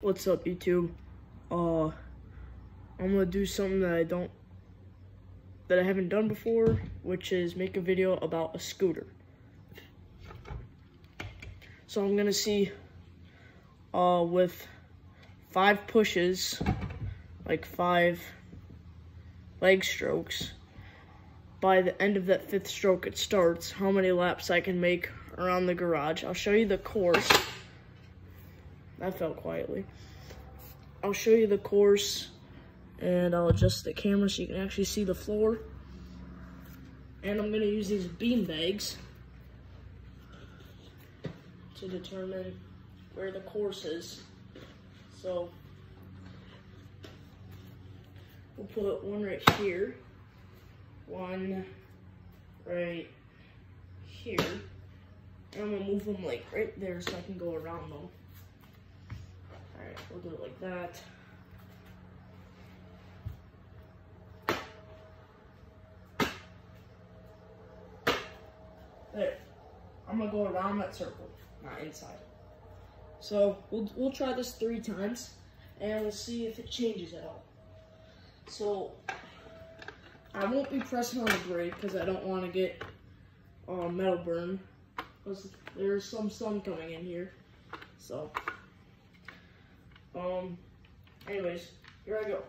What's up YouTube? Uh I'm gonna do something that I don't that I haven't done before, which is make a video about a scooter. So I'm gonna see uh with five pushes, like five leg strokes. By the end of that fifth stroke it starts, how many laps I can make around the garage. I'll show you the course. That fell quietly. I'll show you the course and I'll adjust the camera so you can actually see the floor. And I'm gonna use these bean bags to determine where the course is. So we'll put one right here, one right here. And I'm gonna move them like right there so I can go around them. Alright, we'll do it like that. There. I'm gonna go around that circle, not inside. So we'll we'll try this three times and we'll see if it changes at all. So I won't be pressing on the brake because I don't want to get uh, metal burn. There's some sun coming in here. So um, anyways, here I go.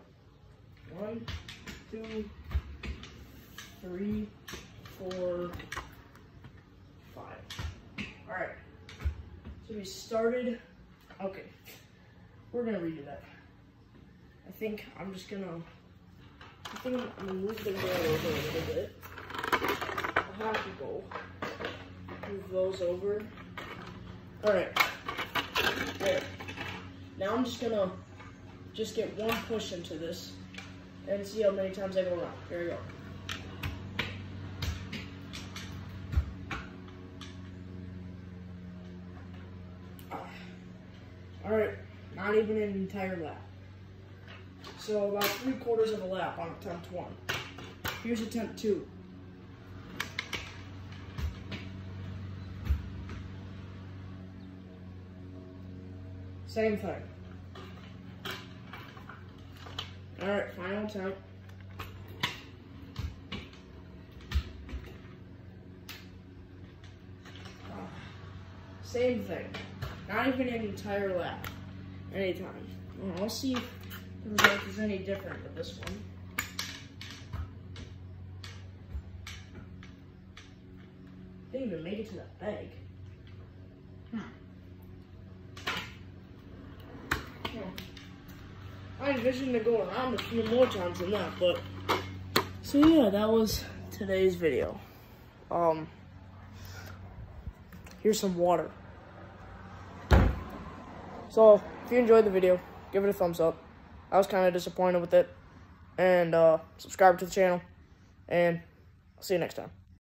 One, two, three, four, five. All right. So we started. Okay. We're gonna redo that. I think I'm just gonna. I think I'm gonna move the rail over a little bit. I'll have to go. Move those over. All right. There. Now I'm just gonna just get one push into this and see how many times I go around. Here we go. All right, not even an entire lap. So about three quarters of a lap on attempt one. Here's attempt two. Same thing. All right, final attempt. Same thing. Not even an entire lap. Anytime. Well, I'll see if the result is any different with this one. Didn't even make it to the bag. I envision to go around a few more times than that, but so yeah, that was today's video. Um, here's some water. So if you enjoyed the video, give it a thumbs up. I was kind of disappointed with it, and uh, subscribe to the channel, and I'll see you next time.